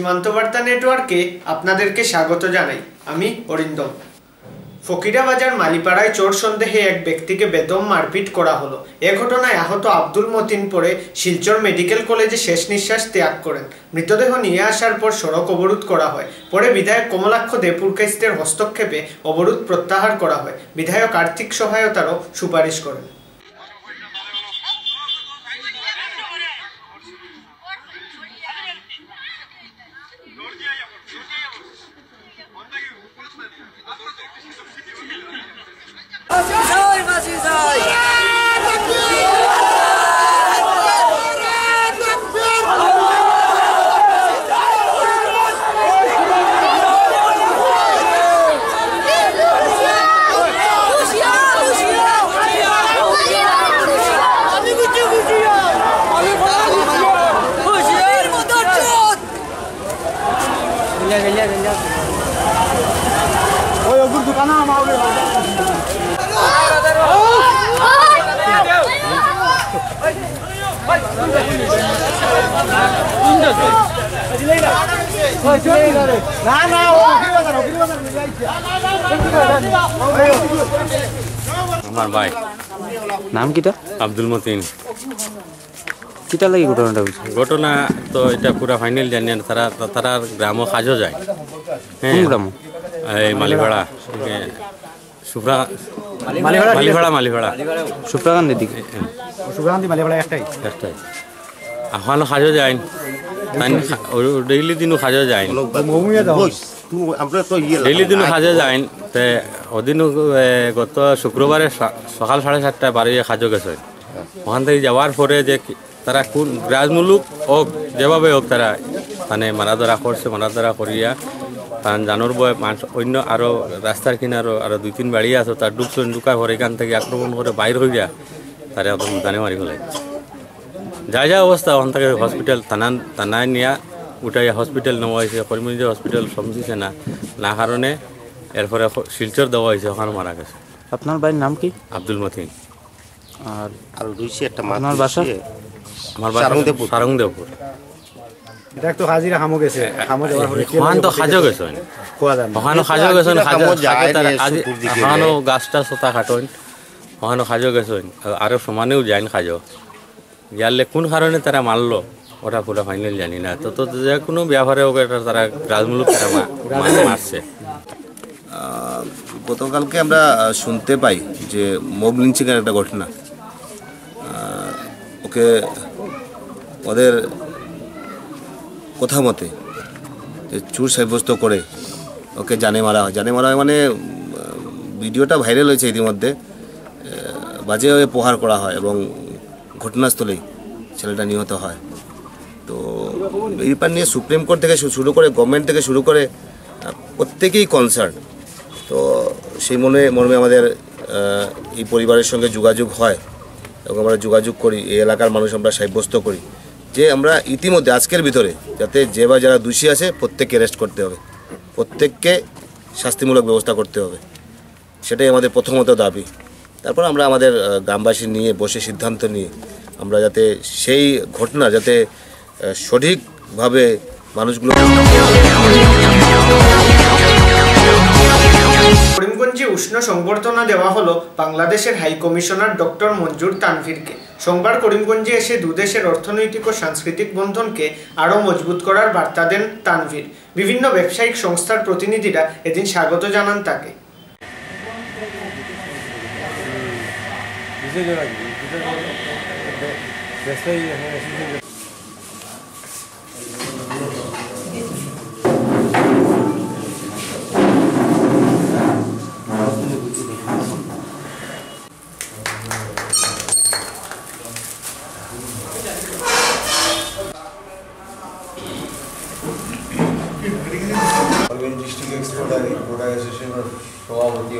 সীমান্ত বার্তা নেটওয়ার্কে আপনাদেরকে স্বাগত জানাই। আমি অরিন্দম। ফকিরা বাজার মালিপাড়ায় চোর সন্দেহে এক ব্যক্তিকে বেদম মারপিট করা হলো। এ ঘটনায় আহত আব্দুল মতিন পরে শিলচর মেডিকেল কলেজে শেষ নিঃশ্বাস ত্যাগ করেন। মৃতদেহ নিয়ে আসার পর সড়ক অবরোধ করা হয়। পরে বিধায়ক কমলাক্ষ দেপুরকাইস্তের হস্তক্ষেপে অবরোধ প্রত্যাহার করা হয়। বিধায়ক আর্থিক সহায়তারও সুপারিশ করেন। জয় আমার ভাই। নাম কিটা আব্দুল মতিন। কিটা লাগি ঘটনাটা হয়েছে? ঘটনা তো এটা পুরা ফাইনাল জানি না তারা তারা গ্রামও কাজও যায়। হ্যাঁ। গ্রাম এই মালিভাড়া। সুপ্রা মালিভাড়া মালিভাড়া সুপ্রাকান্তের দিকে? সুগান্তি মালিপাড়া একটাই। একটাই। আহ্বানও কাজও যায়। ডেইলি দিনও কাজও যায়। ডেইলি দিনও কাজে যায়। তে গত শুক্রবারে সকাল সাড়ে সাতটায় বাড়ি কাজও গেছে। ওখান থেকে যাওয়ার পরে যে তারা কোন রাজমুলুক হোক, যেভাবে হোক তারা মানে মারাধরা করছে মারাধরা করিয়া কারণ জানোর বয় অন্য আরও রাস্তার কিনারও আরও দুই তিন বাড়ি আছে, তার ডুবছেন ঢুকার পরে এখান থেকে আক্রমণ করে বাইর হয়ে যায় তারা মারি ফেলে। যা যা অবস্থা ওখান থেকে হসপিটাল থানা থানায় নিয়ে উঠাই হসপিটাল নেওয়া হয়েছে করিমগঞ্জ হসপিটাল সমঝিছে না। না কারণে এরপরে শিলচর দেওয়া হয়েছে ওখানে মারা গেছে। আপনার বাড়ির নাম কি? আব্দুল মতিন। আর আর রুইছে একটা আপনার বাসা? আমার বাসা সারংদেবপুর। সারংদেবপুর এটা তো হাজিরা হামো গেছে। হামো যাওয়ার পরে ওখান তো খাজো গেছে যায় না ওখানে খাজো গেছেন খাজো কামত যায় তারা নিয়ে আজি চতুর দিকে। ওখানেও যায়। গাছটা সোতা কাটন ওখানে খাজো গেছেন আরও সমানেও যাইন খাজো গিয়ালে কোন কারণে তারা মারলো ওটা পুরো ফাইনাল জানি না। তো তো যে কোনো ব্যাপারে ওকে তারা রাজমূলক তারা মারছে। গতকালকে আমরা শুনতে পাই যে মব লিঞ্চিংয়ের একটা ঘটনা। ওকে ওদের কথা মতে যে চুর সাব্যস্ত করে ওকে জানে মারা হয়। জানে মারা হয় মানে ভিডিওটা ভাইরাল হয়েছে ইতিমধ্যে। বাজেভাবে প্রহার করা হয় এবং ঘটনাস্থলেই ছেলেটা নিহত হয়। তো এই ব্যাপার নিয়ে সুপ্রিম কোর্ট থেকে শুরু করে গভর্নমেন্ট থেকে শুরু করে প্রত্যেকেই কনসার্ন তো সেই মনে মর্মে আমাদের এই পরিবারের সঙ্গে যোগাযোগ হয় এবং আমরা যোগাযোগ করি, এই এলাকার মানুষ আমরা সাব্যস্ত করি যে আমরা ইতিমধ্যে, আজকের ভিতরে যাতে যে বা যারা দোষী আছে, প্রত্যেককে অ্যারেস্ট করতে হবে। প্রত্যেককে শাস্তিমূলক ব্যবস্থা করতে হবে। সেটাই আমাদের প্রথমত দাবি। তারপর আমরা আমাদের গ্রামবাসী নিয়ে বসে সিদ্ধান্ত নিই আমরা যাতে সেই ঘটনা যাতে সঠিকভাবে মানুষগুলো করিমগঞ্জে উষ্ণ সংবর্ধনা দেওয়া হলো বাংলাদেশের হাই কমিশনার ডক্টর মঞ্জুর তানভীরকে। সোমবার করিমগঞ্জে এসে দুদেশের অর্থনৈতিক ও সাংস্কৃতিক বন্ধনকে আরও মজবুত করার বার্তা দেন তানভীর। বিভিন্ন ব্যবসায়িক সংস্থার প্রতিনিধিরা এদিন স্বাগত জানান তাকে। किसे जोड़ा किसे जोड़ा वैसे ही है ऐसे ही डिस्ट्रिक्ट एक्सपोर्ट एसोसिएशन सभापति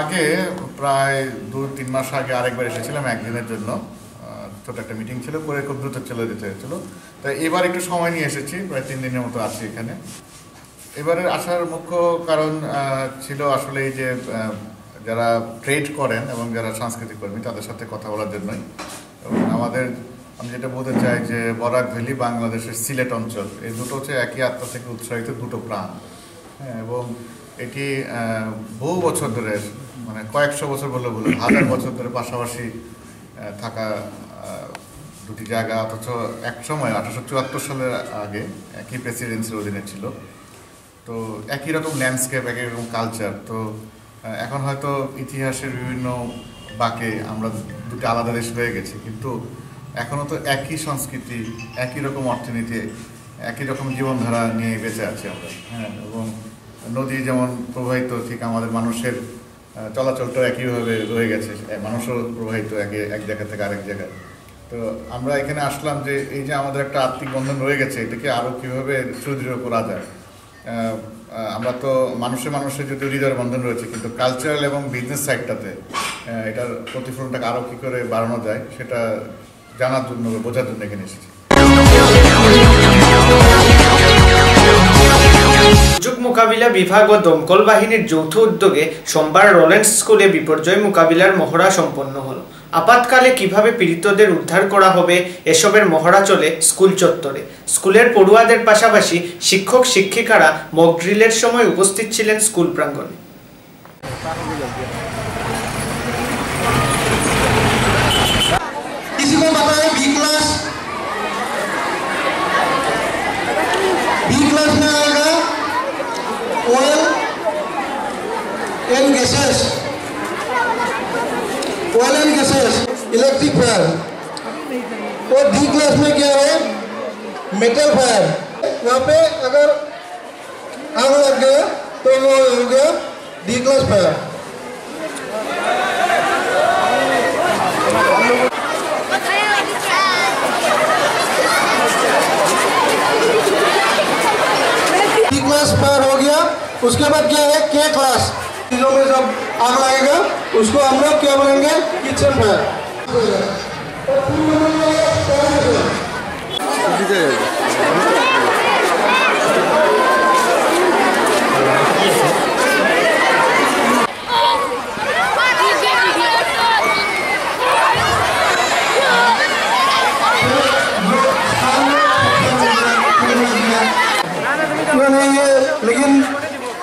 আগে প্রায় দু তিন মাস আগে আরেকবার এসেছিলাম একদিনের জন্য। ছোট একটা মিটিং ছিল পরে খুব দ্রুত চলে যেতে হয়েছিল। তাই এবার একটু সময় নিয়ে এসেছি, প্রায় তিন দিনের মতো আছি এখানে। এবারের আসার মুখ্য কারণ ছিল আসলে যে যারা ট্রেড করেন এবং যারা সাংস্কৃতিক কর্মী, তাদের সাথে কথা বলার জন্যই। এবং আমাদের, আমি যেটা বলতে চাই যে, বরাক ভ্যালি বাংলাদেশের সিলেট অঞ্চল, এই দুটো হচ্ছে একই আত্মা থেকে উৎসাহিত দুটো প্রাণ। হ্যাঁ এবং এটি বহু বছর ধরে মানে কয়েকশো বছর বললে বলে হাজার বছর ধরে পাশাপাশি থাকা দুটি জায়গা, অথচ এক সময়, আঠারোশো চুয়াত্তর সালের আগে একই প্রেসিডেন্সির অধীনে ছিল। তো একই রকম ল্যান্ডস্কেপ একই রকম কালচার তো এখন হয়তো ইতিহাসের বিভিন্ন বাঁকে আমরা দুটি আলাদা দেশ হয়ে গেছি, কিন্তু এখনও তো একই সংস্কৃতি, একই রকম অর্থনীতি, একই রকম জীবনধারা নিয়ে বেঁচে আছি আমরা হ্যাঁ এবং নদী যেমন প্রবাহিত, ঠিক আমাদের মানুষের চলাচলটাও একইভাবে রয়ে গেছে। মানুষও প্রবাহিত একে, এক জায়গা থেকে আরেক জায়গায়। তো আমরা এখানে আসলাম যে, এই যে আমাদের একটা আর্থিক বন্ধন রয়ে গেছে, এটাকে আরও কীভাবে সুদৃঢ় করা যায়? আমরা তো মানুষে মানুষের যদি হৃদয়ের বন্ধন রয়েছে, কিন্তু কালচারাল এবং বিজনেস সাইডটাতে এটার প্রতিফলনটাকে আরও কী করে বাড়ানো যায়, সেটা জানার জন্য বোঝার জন্য এখানে এসেছি। দুর্যোগ মোকাবিলা বিভাগ ও দমকল বাহিনীর যৌথ উদ্যোগে সোমবার রোলেন্স স্কুলে বিপর্যয় মোকাবিলার মহড়া সম্পন্ন হলো। আপাতকালে কীভাবে পীড়িতদের উদ্ধার করা হবে, এসবের মহড়া চলে স্কুল চত্বরে। স্কুলের পড়ুয়াদের পাশাপাশি শিক্ষক, শিক্ষিকারা মকড্রিলের সময় উপস্থিত ছিলেন স্কুল প্রাঙ্গণে। किसी oil and gases. Oil and gases. Electric fire और डी क्लास में क्या है? मेटल फायर यहाँ पे अगर आग लग गया तो वो हो गया डी क्लास फायर क्लास पार हो गया। उसके बाद क्या है? के क्लास चीज़ों में जब आग लगेगा। उसको हम लोग क्या बोलेंगे? किचन फायर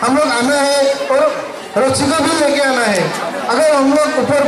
हम लोग आना है और रस्सी को भी लेके आना है। अगर हम लोग ऊपर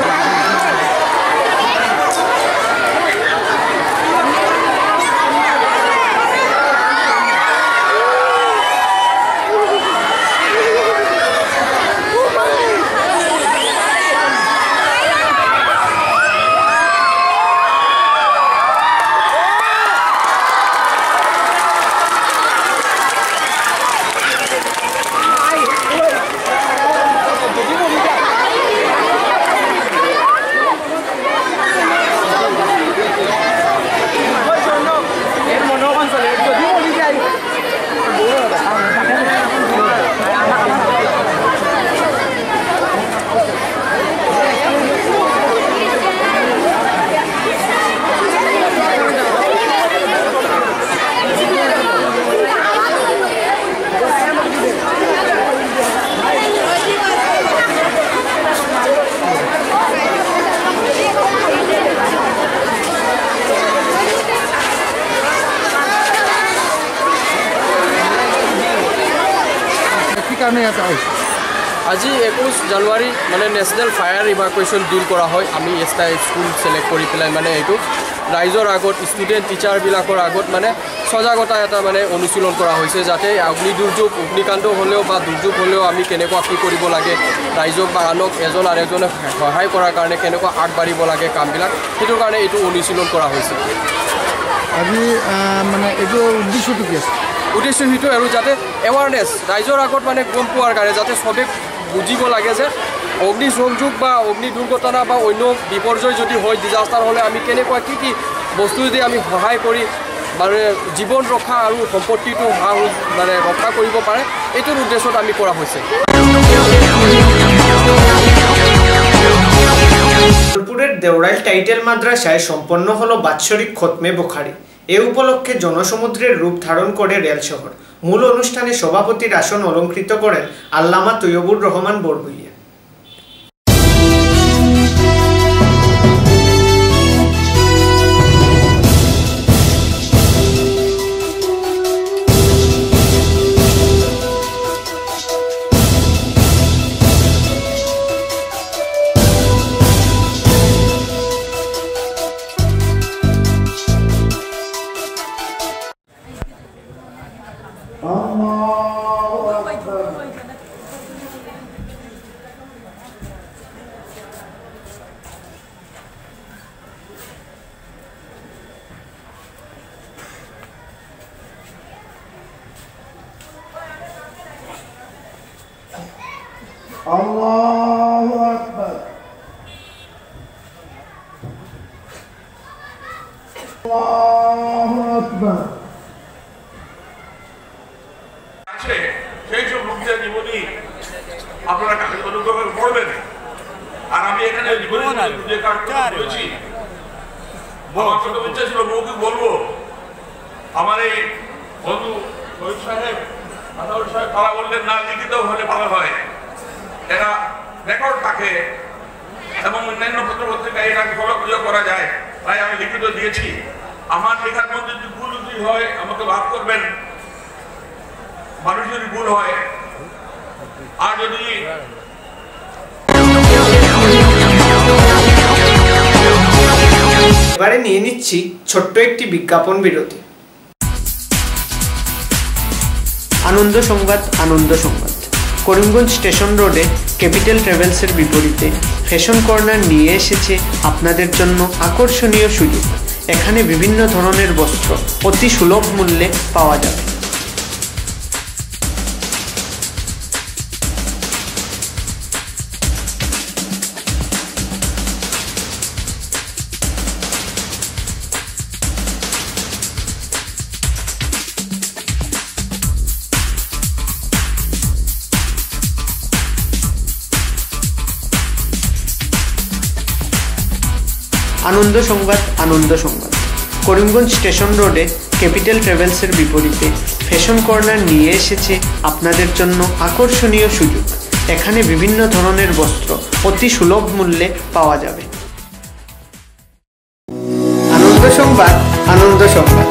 আজি একৈছ জানুৱাৰী মানে নেশ্যনেল ফায়াৰ ইভাকুৱেশ্যন ডিল কৰা হয়। আমি এটা স্কুল চিলেক্ট কৰি পেলাই মানে এইটো ৰাইজৰ আগত ষ্টুডেণ্ট টিচাৰবিলাকৰ আগত মানে সজাগতা এটা মানে অনুশীলন কৰা হৈছে যাতে অগ্নি দুৰ্যোগ অগ্নিকাণ্ড হ'লেও বা দুৰ্যোগ হ'লেও আমি কেনেকুৱা কি কৰিব লাগে ৰাইজক বা আনক এজন আৰু এজনে সহায় কৰাৰ কাৰণে কেনেকুৱা আগবাঢ়িব লাগে কামবিলাক সেইটোৰ কাৰণে এইটো অনুশীলন কৰা হৈছে। আজি মানে এইটো উদ্দেশ্যটো কি আছে? উদ্দেশ্য সেইটো আৰু যাতে এৱাৰনেছ ৰাইজৰ আগত মানে গম পোৱাৰ কাৰণে যাতে চবে বুজিব লাগে যে অগ্নি সংযোগ বা অগ্নি দুৰ্ঘটনা বা অন্য বিপৰ্যয় যদি হয় ডিজাষ্টাৰ হ'লে আমি কেনেকুৱা কি কি বস্তু যদি আমি সহায় কৰি মানে জীৱন ৰক্ষা আৰু সম্পত্তিটো সা মানে ৰক্ষা কৰিব পাৰে, এইটোৰ উদ্দেশ্যত আমি কৰা হৈছে। বোলপুরের দেওরাইল টাইটেল মাদ্রাসায় সম্পন্ন হলো বাৎসরিক খতমে বোখারি এ উপলক্ষে জনসমুদ্রের রূপ ধারণ করে রেল শহর মূল অনুষ্ঠানে সভাপতির আসন অলঙ্কৃত করেন আল্লামা তৈয়বুর রহমান বরভুইয়া الله বিজ্ঞাপন বিরতি। আনন্দ সংবাদ আনন্দ সংবাদ। করিমগঞ্জ স্টেশন রোডে ক্যাপিটাল ট্রাভেলসের বিপরীতে ফ্যাশন কর্নার নিয়ে এসেছে আপনাদের জন্য আকর্ষণীয় সুযোগ। এখানে বিভিন্ন ধরনের বস্ত্র অতি সুলভ মূল্যে পাওয়া যাবে। আনন্দ সংবাদ আনন্দ সংবাদ। করিমগঞ্জ স্টেশন রোডে ক্যাপিটাল ট্রাভেলসের বিপরীতে ফ্যাশন কর্নার নিয়ে এসেছে আপনাদের জন্য আকর্ষণীয় সুযোগ। এখানে বিভিন্ন ধরনের বস্ত্র অতি সুলভ মূল্যে পাওয়া যাবে। আনন্দ সংবাদ আনন্দ সংবাদ।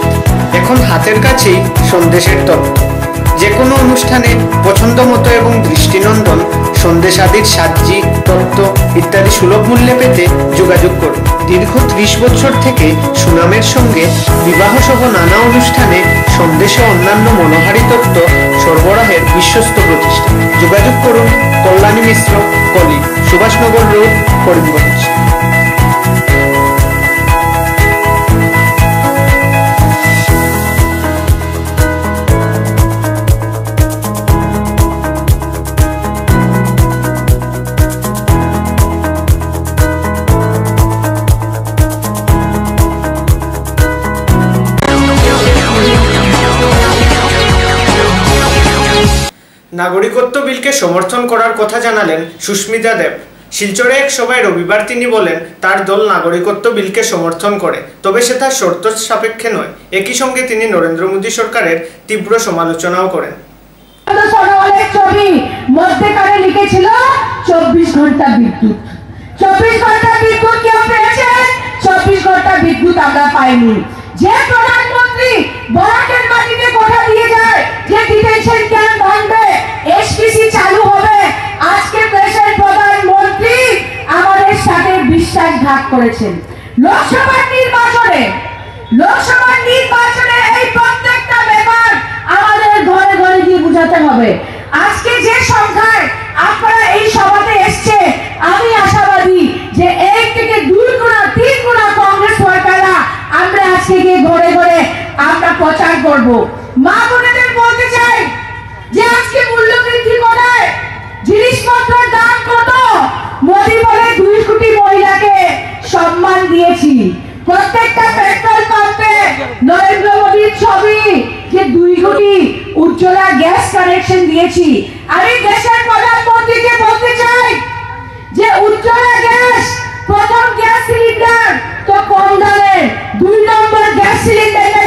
এখন হাতের কাছেই সন্দেশের তত্ত্ব যে কোনো অনুষ্ঠানে পছন্দ মতো এবং দৃষ্টিনন্দন, সন্দেশাদির সাজ্জি তত্ত্ব ইত্যাদি সুলভ মূল্যে পেতে যোগাযোগ করুন। দীর্ঘ ত্রিশ বছর থেকে সুনামের সঙ্গে বিবাহ সহ নানা অনুষ্ঠানে সন্দেশে অন্যান্য মনোহারী তত্ত্ব সরবরাহের বিশ্বস্ত প্রতিষ্ঠান। যোগাযোগ করুন, কল্যাণী মিশ্র কলি সুভাষনগর রোড, করিমগঞ্জ। নাগরিকত্ব বিলকে সমর্থন করার কথা জানালেন সুস্মিতা দেব। শিলচরে এক সভায় রবিবার তিনি বলেন, তার দল নাগরিকত্ব বিলকে সমর্থন করে, তবে সে তার শর্ত সাপেক্ষে নয়। একই সঙ্গে তিনি নরেন্দ্র মোদী সরকারের তীব্র সমালোচনাও করেন। যে প্রধানমন্ত্রী বরাকের মাটিতে দিয়ে যায় এসপিসি চালু হবে। আজকে দেশের প্রধানমন্ত্রী আমাদের সাথে বিশ্বাসঘাত করেছেন। লোকসভার নির্বাচনে লোকসভার নির্বাচনে এই প্রত্যেকটা ব্যাপার আমাদের ঘরে ঘরে গিয়ে বুঝাতে হবে। আজকে যে সংখ্যায় আপনারা এই সভাতে এসছে, আমি আশাবাদী যে এক থেকে দুই গুণা, তিন গুণা কংগ্রেস সরকাররা আমরা আজকে ঘরে ঘরে আমরা প্রচার করব। মা বোনেদের বলতে চাই যে আজকে মূল্য বৃদ্ধি কোথায়? জিনিসপত্রের দাম কত? মোদি বলে দুই কোটি মহিলাকে সম্মান দিয়েছি। প্রত্যেকটা পেট্রোল পাম্পে নরেন্দ্র মোদীর ছবি যে দুই কোটি উজ্জ্বলা গ্যাস কানেকশন দিয়েছি। আমি দেশের প্রধানমন্ত্রীকে বলতে চাই যে উজ্জ্বলা গ্যাস, প্রথম গ্যাস সিলিন্ডার তো কম দামে, দুই নম্বর গ্যাস সিলিন্ডারের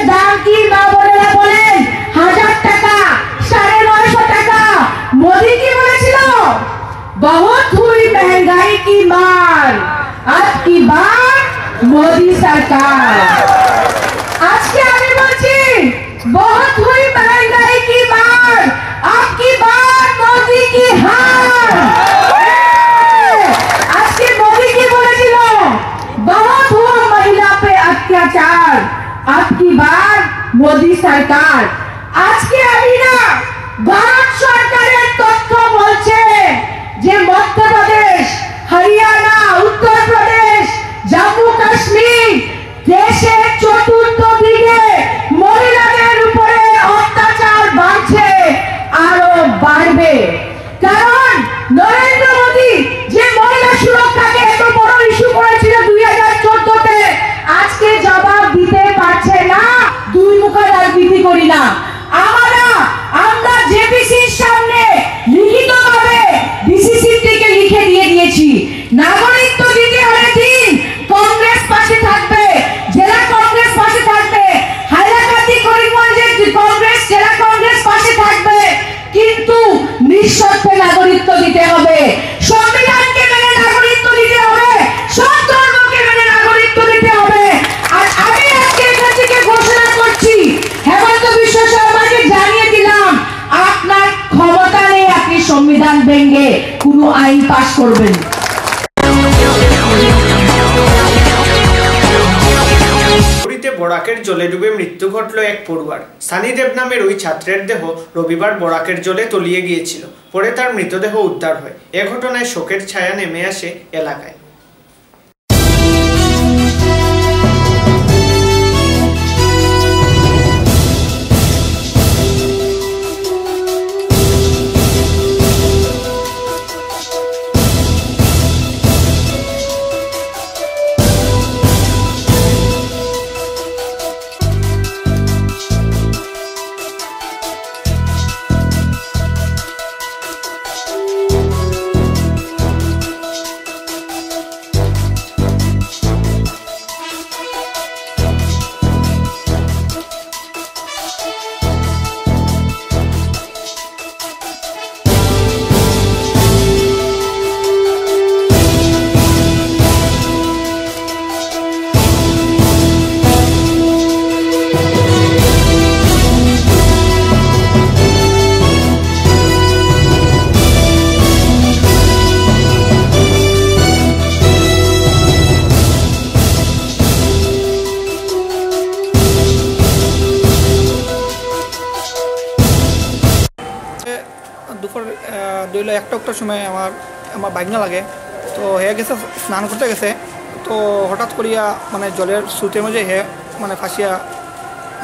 सरकार। आज के आगे बोलची बहुत हुई महँगाई की बार आपकी बार मोदी की हार। आज के मोदी की बोलेছিল बहुत हुआ महिला पे अत्याचार, आपकी बात मोदी सरकार। आज করি না। আমরা আমরা জেপিসির সামনে লিখিতভাবে ডিসিসি থেকে লিখে দিয়ে দিয়েছি। নাগরিকত্ব দিতে হলে দিন, কংগ্রেস পাশে থাকবে, জেলা কংগ্রেস পাশে থাকবে, হাইলাকান্দি করিমগঞ্জের কংগ্রেস, জেলা কংগ্রেস পাশে থাকবে, কিন্তু নিঃশর্তে নাগরিকত্ব দিতে হবে। করবেন। বরাকের জলে ডুবে মৃত্যু ঘটল এক পড়ুয়ার। সানি দেব নামের ওই ছাত্রের দেহ রবিবার বরাকের জলে তলিয়ে গিয়েছিল। পরে তার মৃতদেহ উদ্ধার হয়। এ ঘটনায় শোকের ছায়া নেমে আসে এলাকায়। দুইলো একটা সময় আমার আমার বাইক না লাগে। তো হে গেছে স্নান করতে গেছে। তো হঠাৎ করিয়া মানে জলের স্রোতের মধ্যে হে মানে ফাঁসিয়া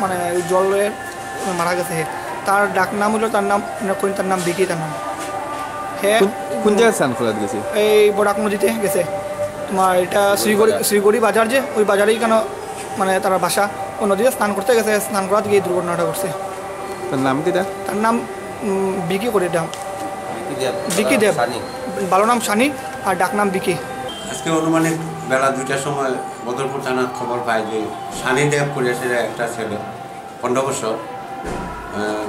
মানে জলের মারা গেছে হে। তার ডাক নাম হলো তার নাম মানে কোন তার নাম বিকি তার নাম। হে কোন জায়গায় স্নান করে গেছে? এই বড়াক নদীতে গেছে। তোমার এটা শ্রীগড়ি শ্রীগড়ি বাজার যে ওই বাজারেই কেন মানে তার বাসা ও নদীতে স্নান করতে গেছে। স্নান করাতে গিয়ে দুর্ঘটনাটা ঘটছে। তার নাম কি তার? নাম বিকি করে দাম বিকি দেব ভালো নাম সানি আর ডাক নাম বিকি। আজকে অনুমানিক বেলা দুইটার সময় বদরপুর থানার খবর পাই যে সানি দেব করে সেটা একটা ছেলে পনেরো বছর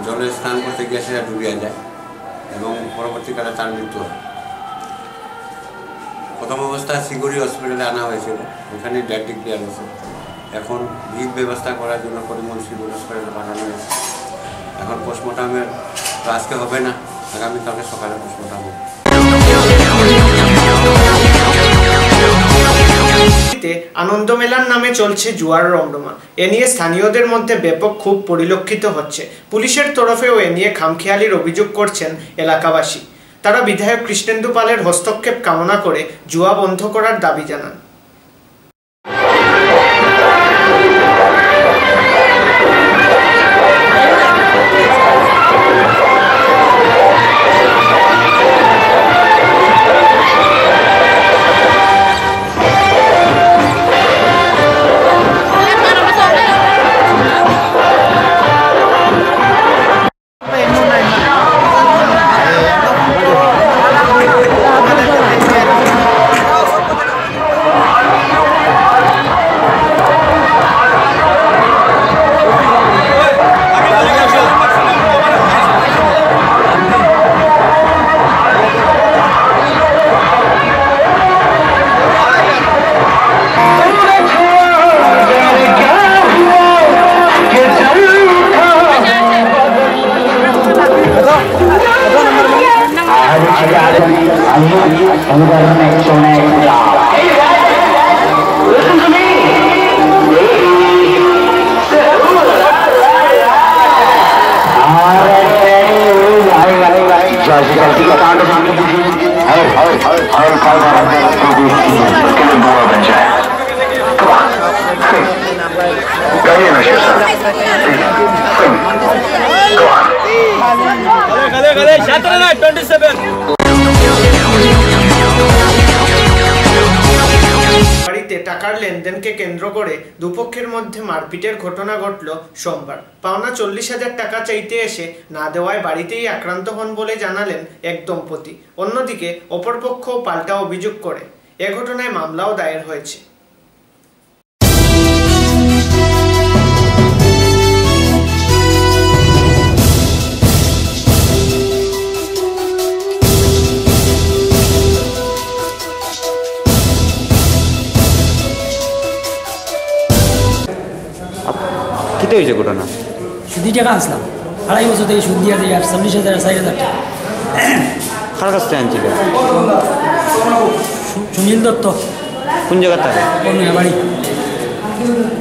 জলে স্নান করতে গিয়ে সেটা ডুবিয়া যায় এবং পরবর্তীকালে তার মৃত্যু হয়। প্রথম অবস্থায় সিগুড়ি হসপিটালে আনা হয়েছিল ওখানে ডেড ডিক্লিয়ার হয়েছে। এখন ভিত ব্যবস্থা করার জন্য করিমগঞ্জ সিভিল হসপিটালে পাঠানো হয়েছে। এখন পোস্টমর্টমের তো আজকে হবে না। আগামীকালকে সকালে দিল্লিতে আনন্দ মেলার নামে চলছে জুয়ার রমরমা। এ নিয়ে স্থানীয়দের মধ্যে ব্যাপক ক্ষোভ পরিলক্ষিত হচ্ছে। পুলিশের তরফেও এ নিয়ে খামখেয়ালির অভিযোগ করছেন এলাকাবাসী। তারা বিধায়ক কৃষ্ণেন্দু পালের হস্তক্ষেপ কামনা করে জুয়া বন্ধ করার দাবি জানান। Azaz Productions kiedy było będzie. Gajemy się sam. Go on. Go on. Go on. Go on. Go on. Go on. Go on. বাড়িতে টাকার লেনদেনকে কেন্দ্র করে দুপক্ষের মধ্যে মারপিটের ঘটনা ঘটল সোমবার। পাওনা চল্লিশ হাজার টাকা চাইতে এসে না দেওয়ায় বাড়িতেই আক্রান্ত হন বলে জানালেন এক দম্পতি। অন্যদিকে অপরপক্ষ পাল্টা অভিযোগ করে। এ ঘটনায় মামলাও দায়ের হয়েছে। কিতে হয়েছে ঘটনা। সুদি টাকা আনছিলাম। আড়াই বছর থেকে সুদ দিয়ে আর চল্লিশ হাজার ষাট হাজার টাকা। কার কাছ থেকে আনছিল? সুনীল দত্ত। কোন জায়গার থাকে? বাড়ি।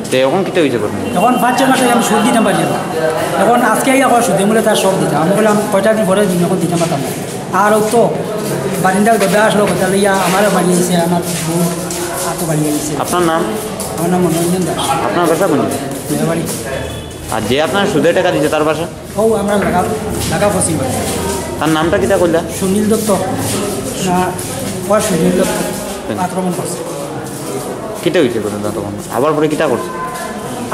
তো এখন কিতে হয়েছে ঘটনা? এখন পাঁচ ছ মাসে আমি সুদ দিতাম পারি এখন আজকে আই আবার সুদে মূলে তার সব দিতাম। আমি বললাম কয়টা দিন পরে দিন এখন দিতাম পারতাম না আর ও তো বারিন্দার গদা আসলো গদা লইয়া আমারও বাড়ি আইছে আমার বউ হাতও বাড়ি আইছে। আপনার নাম? আমার নাম মনোরঞ্জন দাস। আপনার বাসা কোন আর যে আপনার সুদে টাকা দিচ্ছে তার বাসা ও আমরা লাগা লাগা বাড়ি তার নামটা কিতা করলা সুনীল দত্ত। না সুনীল দত্ত। আক্রমণ করছে। কিতে হয়েছে ঘটনা তখন আবার পরে কিতা করছে?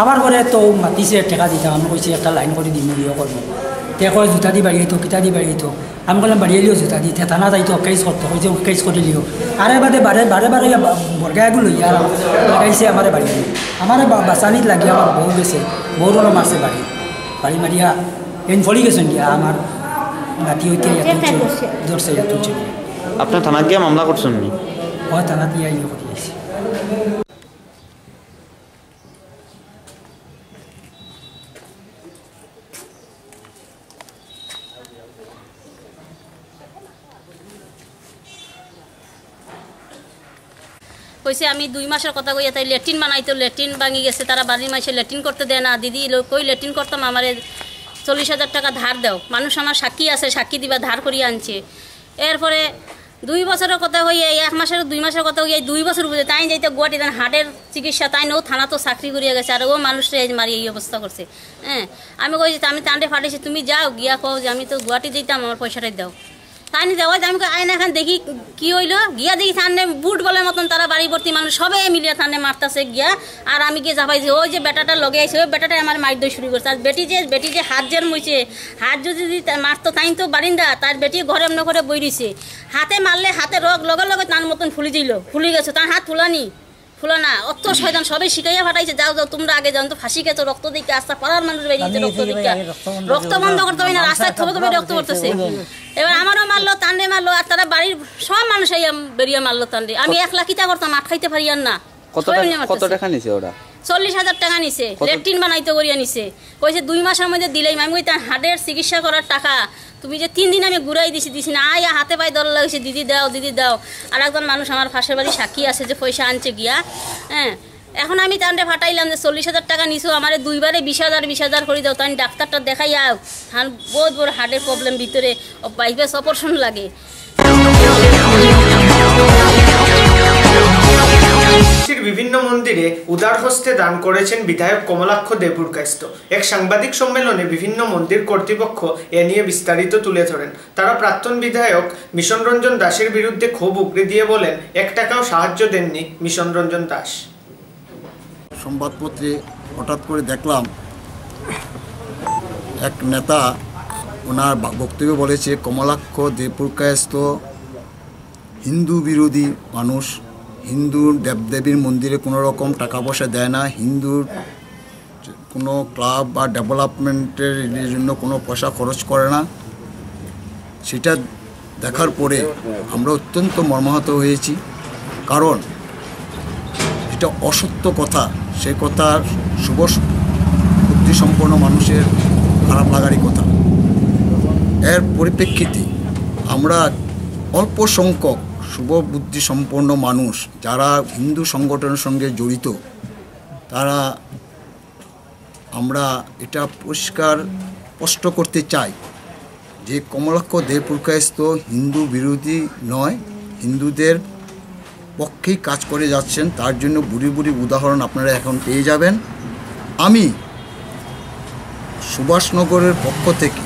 আবার পরে তো মাতিছে টাকা দিতাম আমি কইছি একটা লাইন করে দিম ইয়ে করব তে কয় জুতা দি বাড়িয়ে তো কিতা দি বাড়িয়ে তো আমি বললাম বাড়িয়ে লিও জুতা দি। থানা যাইতো কেস করতো। হয়েছে কেস করে লিও। আরে বাদে বারে বারে বারে বরগাগুলো ইয়ার লাগাইছে আমারে বাড়ি আমার বাসানিত লাগি আমার বউ গেছে বউরও মারছে বাড়ি বাড়ি মারিয়া এন ফলি গেছেন গিয়া আমার নাতি হইতে ধরছে তুলছে আপনার থানা গিয়ে মামলা করছেন নি? হয় থানা দিয়া ইয়ে কইছে, আমি দুই মাসের কথা কইয়া তাই লেট্রিন বানাইতো, লেট্রিন ভাঙি গেছে, তারা বাড়ির মাসে লেট্রিন করতে দেয় না। দিদি কই লেট্রিন করতাম, আমারে চল্লিশ হাজার টাকা ধার দাও। মানুষ আমার সাক্ষী আছে, সাক্ষী দিবা, ধার করিয়া আনছে। এরপরে দুই বছরের কথা হইয়া এক মাসের, দুই মাসের কথা হইয়া দুই বছর বুঝে, তাই যাইতে গুয়াহাটি তাই হার্টের চিকিৎসা, তাই নও থানা তো চাকরি করিয়া গেছে, আর ও মানুষটা এই মারি এই অবস্থা করছে। হ্যাঁ আমি কইছি আমি তান্ডে ফাটিছি তুমি যাও, গিয়া কও যে আমি তো গুয়াহাটি যেতাম আমার পয়সাটাই দাও। নিতে ওই আমি আয়না এখন দেখি কি হইল। গিয়া দেখি থানে বুট বলের মতন তারা বাড়ি ভর্তি মানুষ, সবে মিলিয়ে থানে মারতাছে গিয়া। আর আমি গিয়ে যাবাইছি ওই যে বেটাটা লগে আইছে, ওই বেটাটা আমার মার দই শুরু করছে। আর বেটি যে বেটি যে হাত জের মুইছে, হাত যদি মারতো তাই তো বারিন্দা, তার বেটি ঘরে এমন করে বই রইছে হাতে মারলে হাতে রগ, লগে লগে তার মতন ফুলি দিল, ফুলি গেছে, তার হাত ফুলানি। ফুলো না অত শয়তান সবাই শিখাইয়া ফাটাইছে। যাও যাও তোমরা আগে যাও তো ফাঁসি গেছো রক্ত দিকে আস্তা পাড়ার মানুষ বেরিয়েছে রক্ত দিকে। রক্ত বন্ধ করতে হবে না রাস্তায় থবে থবে রক্ত করতেছে এবার আমারও মারলো তান্ডে মারলো আর তারা বাড়ির সব মানুষ এই বেরিয়ে মারলো তান্ডে। আমি একলা কিতা করতাম আট খাইতে পারি আর না। কত টাকা নিছে ওরা? চল্লিশ হাজার টাকা নিছে। লেট্রিন বানাইতে করিয়া নিছে। কইছে দুই মাসের মধ্যে দিলেই আমি তার হার্টের চিকিৎসা করার টাকা। তুমি যে তিন দিন আমি ঘুরাই দিছি দিছি না। আয়া হাতে পায়ে দর লাগছে দিদি দাও দিদি দাও। আর একজন মানুষ আমার পাশের বাড়ি সাক্ষী আছে যে পয়সা আনছে গিয়া। হ্যাঁ এখন আমি তান্ডে ফাটাইলাম যে চল্লিশ হাজার টাকা নিছো আমার দুইবারে বিশ হাজার বিশ হাজার করে দাও। তাই ডাক্তারটা দেখাই আও। তার বহুত বড় হার্টের প্রবলেম ভিতরে বাইপেস অপারেশন লাগে। দেশের বিভিন্ন মন্দিরে উদার হস্তে দান করেছেন বিধায়ক কমলাক্ষ দেবুরকাস্ত এক সাংবাদিক সম্মেলনে বিভিন্ন মন্দির কর্তৃপক্ষ এ নিয়ে বিস্তারিত তুলে ধরেন। তারা প্রাক্তন বিধায়ক মিশন রঞ্জন দাসের বিরুদ্ধে ক্ষোভ উগড়ে দিয়ে বলেন, এক টাকাও সাহায্য দেননি মিশন রঞ্জন দাস। সংবাদপত্রে হঠাৎ করে দেখলাম, এক নেতা ওনার বক্তব্য বলেছে, কমলাক্ষ দেবপুরকায়স্ত হিন্দু বিরোধী মানুষ হিন্দু দেবদেবীর মন্দিরে কোনো রকম টাকা পয়সা দেয় না। হিন্দুর কোনো ক্লাব বা ডেভেলপমেন্টের জন্য কোনো পয়সা খরচ করে না। সেটা দেখার পরে আমরা অত্যন্ত মর্মাহত হয়েছি। কারণ এটা অসত্য কথা সেই কথার শুভ বুদ্ধিসম্পন্ন মানুষের খারাপ লাগারই কথা। এর পরিপ্রেক্ষিতে আমরা অল্প সংখ্যক শুভ বুদ্ধিসম্পন্ন মানুষ, যারা হিন্দু সংগঠনের সঙ্গে জড়িত, তারা আমরা এটা পরিষ্কার স্পষ্ট করতে চাই যে কমলাক্ষ দেবপুরকায়স্ত হিন্দু বিরোধী নয়, হিন্দুদের পক্ষেই কাজ করে যাচ্ছেন, তার জন্য বুড়ি বুড়ি উদাহরণ আপনারা এখন পেয়ে যাবেন। আমি সুভাষনগরের পক্ষ থেকে,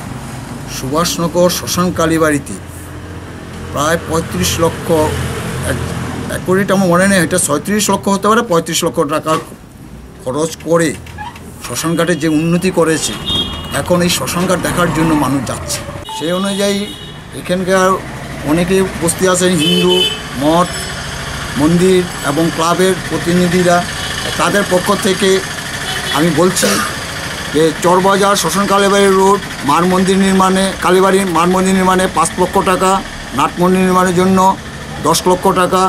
সুভাষনগর শ্মশান কালীবাড়িতে প্রায় পঁয়ত্রিশ লক্ষ, এক- কোটিটা আমার মনে নেই, এটা ছয়ত্রিশ লক্ষ হতে পারে, পঁয়ত্রিশ লক্ষ টাকা খরচ করে শ্মশানঘাটে যে উন্নতি করেছে, এখন এই শ্মশানঘাট দেখার জন্য মানুষ যাচ্ছে। সেই অনুযায়ী এখানকার অনেকে উপস্থিত আছেন, হিন্দু, মঠ, মন্দির এবং ক্লাবের প্রতিনিধিরা, তাদের পক্ষ থেকে আমি বলছি যে চরবাজার শ্মশান কালীবাড়ি রোড, মার মন্দির নির্মাণে, কালীবাড়ি মার মন্দির নির্মাণে পাঁচ লক্ষ টাকা নাট মন্দির নির্মাণের জন্য দশ লক্ষ টাকা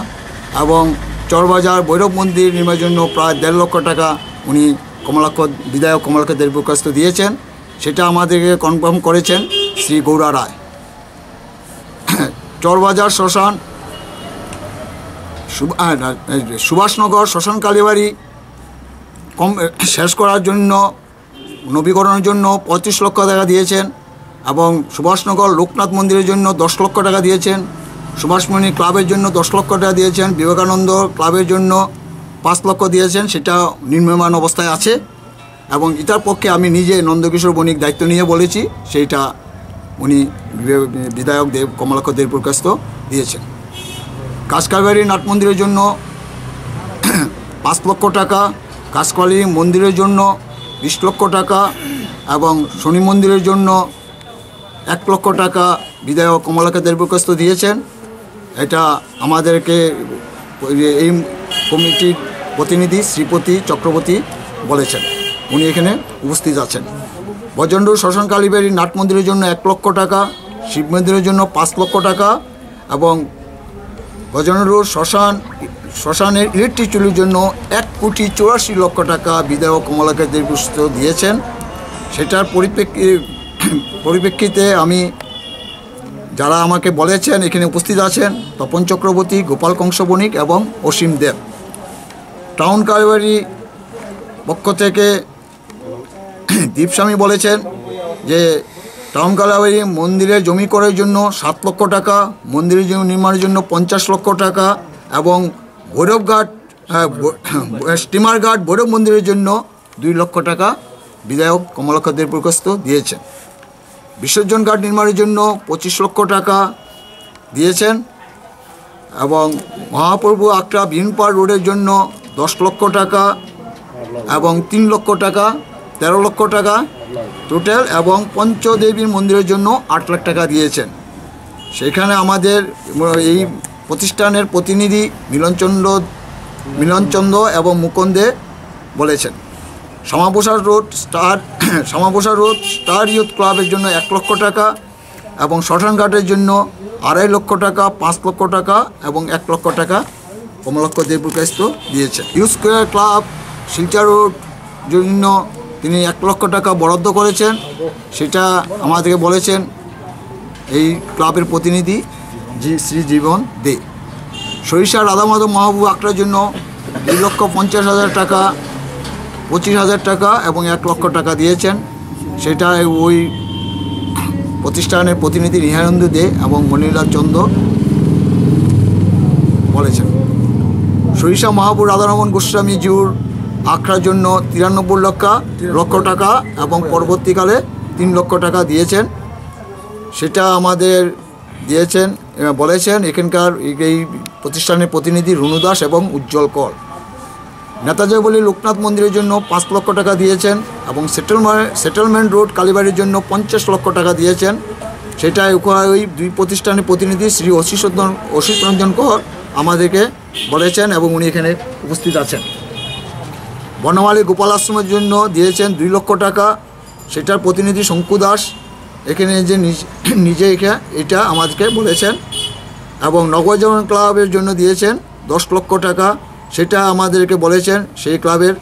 এবং চরবাজার ভৈরব মন্দির নির্মাণের জন্য প্রায় দেড় লক্ষ টাকা উনি কমলাক্ষ, বিধায়ক কমলাক্ষ দেবকাস্ত দিয়েছেন। সেটা আমাদেরকে কনফার্ম করেছেন শ্রী গৌরা রায়। চরবাজার শ্মশান সুভাষনগর শ্মশান কালীবাড়ি কম, শেষ করার জন্য, নবীকরণের জন্য পঁয়ত্রিশ লক্ষ টাকা দিয়েছেন। এবং সুভাষনগর লোকনাথ মন্দিরের জন্য দশ লক্ষ টাকা দিয়েছেন। সুভাষমণি ক্লাবের জন্য দশ লক্ষ টাকা দিয়েছেন। বিবেকানন্দ ক্লাবের জন্য পাঁচ লক্ষ দিয়েছেন। সেটা নির্মীয়মান অবস্থায় আছে এবং এটার পক্ষে আমি নিজে নন্দকিশোর বণিক দায়িত্ব নিয়ে বলেছি। সেইটা উনি বিধায়ক দেব, কমলাক্ষ কাস্ত দিয়েছেন। কাঁচকালবাড়ি নাট মন্দিরের জন্য পাঁচ লক্ষ টাকা কাঁচকালি মন্দিরের জন্য বিশ লক্ষ টাকা এবং শনি মন্দিরের জন্য এক লক্ষ টাকা বিধায়ক কমলাকে দেবকাস্ত দিয়েছেন। এটা আমাদেরকে এই কমিটির প্রতিনিধি শ্রীপতি চক্রবর্তী বলেছেন। উনি এখানে উপস্থিত আছেন। বজন্ডুর শ্মশান কালীবাড়ির নাট মন্দিরের জন্য এক লক্ষ টাকা, শিব মন্দিরের জন্য পাঁচ লক্ষ টাকা এবং গজনরুর শ্মশান, শ্মশানের ইলেকট্রিক চুলির জন্য এক কোটি চৌরাশি লক্ষ টাকা বিধায়ক কমলাকে দেবপুস্ত দিয়েছেন। সেটার পরিপ্রেক্ষি পরিপ্রেক্ষিতে আমি যারা আমাকে বলেছেন এখানে উপস্থিত আছেন তপন চক্রবর্তী গোপাল কংস বণিক এবং অসীম দেব। টাউন কালীবাড়ি পক্ষ থেকে দীপস্বামী বলেছেন যে টাউন কালাবাড়ি মন্দিরের জমি করার জন্য সাত লক্ষ টাকা মন্দিরের জমি নির্মাণের জন্য পঞ্চাশ লক্ষ টাকা এবং ভৈরবঘাট হ্যাঁ, ব- স্টিমার ঘাট ভৈরব মন্দিরের জন্য দুই লক্ষ টাকা বিধায়ক কমলাক্ষ দেবপ্রকাস্ত দিয়েছেন। বিসর্জন ঘাট নির্মাণের জন্য পঁচিশ লক্ষ টাকা দিয়েছেন এবং মহাপ্রভু আক্রা বিনপাড় রোডের জন্য দশ লক্ষ টাকা এবং তিন লক্ষ টাকা, তেরো লক্ষ টাকা টোটাল এবং পঞ্চদেবীর মন্দিরের জন্য আট লাখ টাকা দিয়েছেন। সেখানে আমাদের এই প্রতিষ্ঠানের প্রতিনিধি মিলনচন্দ্র মিলনচন্দ্র এবং মুকুন্দে বলেছেন। Shyamaprasad road, star Shyamaprasad road, star youth ক্লাবের জন্য এক লক্ষ টাকা এবং শ্মশানঘাটের জন্য আড়াই লক্ষ টাকা, পাঁচ লক্ষ টাকা এবং এক লক্ষ টাকা কমলক্ষ দেবপ্রকাশ দিয়েছে। Youth square club, Silchar road জন্য তিনি এক লক্ষ টাকা বরাদ্দ করেছেন। সেটা আমাদেরকে বলেছেন এই ক্লাবের প্রতিনিধি জি শ্রী জীবন দে। সরিষা রাধামাধব মাহবুব আখড়ার জন্য দুই লক্ষ পঞ্চাশ হাজার টাকা পঁচিশ হাজার টাকা এবং এক লক্ষ টাকা দিয়েছেন। সেটা ওই প্রতিষ্ঠানের প্রতিনিধি নিহানন্দ দে এবং মণিলাল চন্দ্র বলেছেন। সরিষা মাহবুব রাধারমন গোস্বামী জুর আখড়ার জন্য তিরানব্বই লক্ষ লক্ষ টাকা এবং পরবর্তীকালে তিন লক্ষ টাকা দিয়েছেন। সেটা আমাদের দিয়েছেন, বলেছেন এখানকার এই প্রতিষ্ঠানের প্রতিনিধি রুনু দাস এবং উজ্জ্বল কর। নেতাজি বলি লোকনাথ মন্দিরের জন্য পাঁচ লক্ষ টাকা দিয়েছেন এবং সেটেলমেন্ট সেটেলমেন্ট রোড কালীবাড়ির জন্য পঞ্চাশ লক্ষ টাকা দিয়েছেন। সেটা ওই দুই প্রতিষ্ঠানের প্রতিনিধি শ্রী অশিষ অশিত রঞ্জন কর আমাদেরকে বলেছেন এবং উনি এখানে উপস্থিত আছেন। বনমালী গোপাল আশ্রমের জন্য দিয়েছেন দুই লক্ষ টাকা। সেটার প্রতিনিধি শঙ্কু দাস এখানে যে নিজ- এখানে এটা আমাদেরকে বলেছেন এবং নবজীবন ক্লাবের জন্য দিয়েছেন দশ লক্ষ টাকা। সেটা আমাদেরকে বলেছেন সেই ক্লাবের